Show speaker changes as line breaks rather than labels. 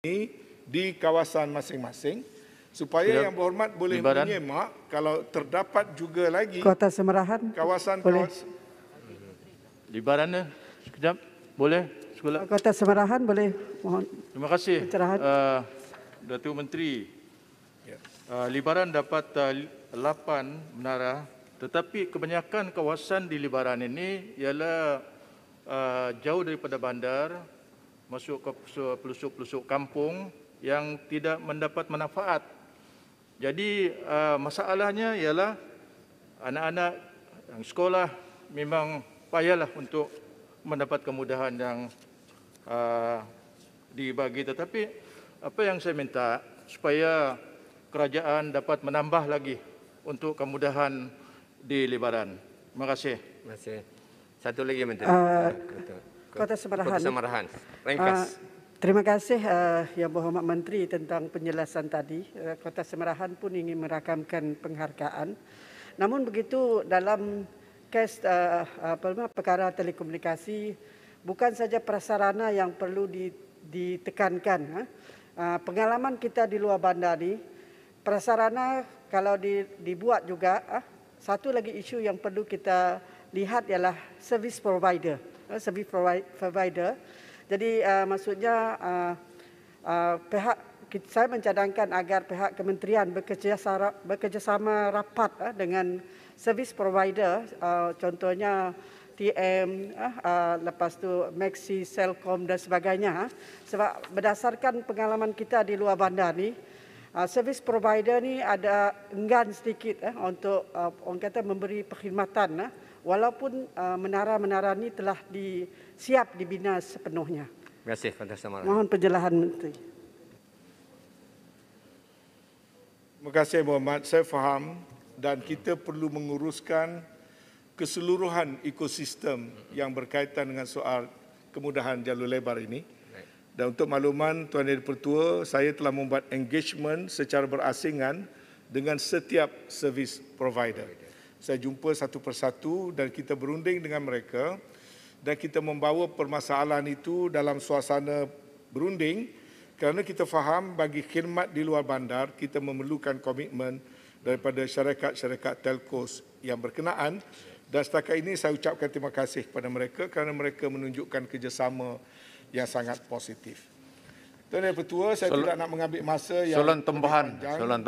ini di kawasan masing-masing supaya
Tidak.
yang berhormat boleh
Libaran.
menyemak kalau terdapat juga lagi
Kota Semerahan. Boleh.
kawasan-kawasan
Libaran eh? sekejap. Boleh? Sekolah.
Kota Semerahan boleh mohon.
Terima kasih.
Pencerahan.
Uh, Datuk Menteri.
Ya.
Uh, Libaran dapat uh, 8 menara tetapi kebanyakan kawasan di Libaran ini ialah uh, jauh daripada bandar masuk ke pelosok-pelosok kampung yang tidak mendapat manfaat. Jadi uh, masalahnya ialah anak-anak yang sekolah memang payahlah untuk mendapat kemudahan yang uh, dibagi tetapi apa yang saya minta supaya kerajaan dapat menambah lagi untuk kemudahan di Libaran. Terima kasih.
Terima kasih. Satu lagi Menteri.
Uh,
Betul.
Kota Semerahan.
Kota Semarahan.
Ah,
Ringkas.
terima kasih uh, Yang Berhormat Menteri tentang penjelasan tadi. Uh, Kota Semerahan pun ingin merakamkan penghargaan. Namun begitu dalam kes uh, apa nama, perkara telekomunikasi bukan saja prasarana yang perlu di, ditekankan. Ha? Uh, pengalaman kita di luar bandar ni prasarana kalau di, dibuat juga ah, satu lagi isu yang perlu kita lihat ialah service provider. Ah, service provi- provider. Jadi uh, maksudnya uh, uh, pihak saya mencadangkan agar pihak kementerian bekerjasama, bekerjasama rapat uh, dengan service provider uh, contohnya TM uh, uh, lepas tu Maxi Celcom dan sebagainya uh, sebab berdasarkan pengalaman kita di luar bandar ni Uh, service provider ni ada enggan sedikit eh, untuk uh, orang kata memberi perkhidmatan eh, walaupun uh, menara-menara ni telah disiap dibina sepenuhnya.
Terima kasih Kota Semarahan.
Mohon penjelasan menteri.
Terima kasih Muhammad. Saya faham dan kita perlu menguruskan keseluruhan ekosistem yang berkaitan dengan soal kemudahan jalur lebar ini. Dan untuk makluman Tuan Yang Pertua, saya telah membuat engagement secara berasingan dengan setiap service provider. Saya jumpa satu persatu dan kita berunding dengan mereka dan kita membawa permasalahan itu dalam suasana berunding kerana kita faham bagi khidmat di luar bandar kita memerlukan komitmen daripada syarikat-syarikat telcos yang berkenaan dan setakat ini saya ucapkan terima kasih kepada mereka kerana mereka menunjukkan kerjasama yang sangat positif. Tuan Yang Pertua, saya
Sol-
tidak nak mengambil masa yang
Soalan
lebih
tambahan.
panjang.
Soalan